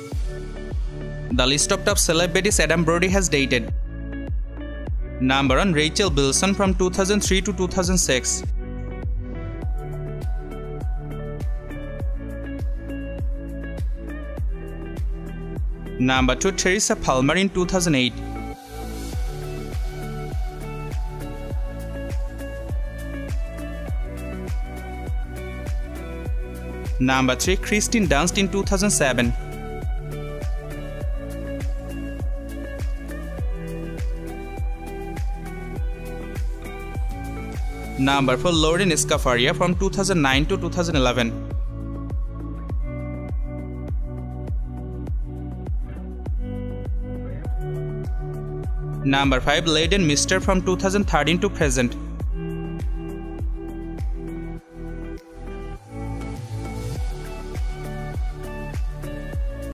The list of top celebrities Adam Brody has dated. Number 1 Rachel Bilson from 2003 to 2006. Number 2 Teresa Palmer in 2008. Number 3 Kirsten Dunst in 2007. Number 4 Lorene Scafaria from 2009 to 2011. Number 5 Leighton Meester from 2013 to present.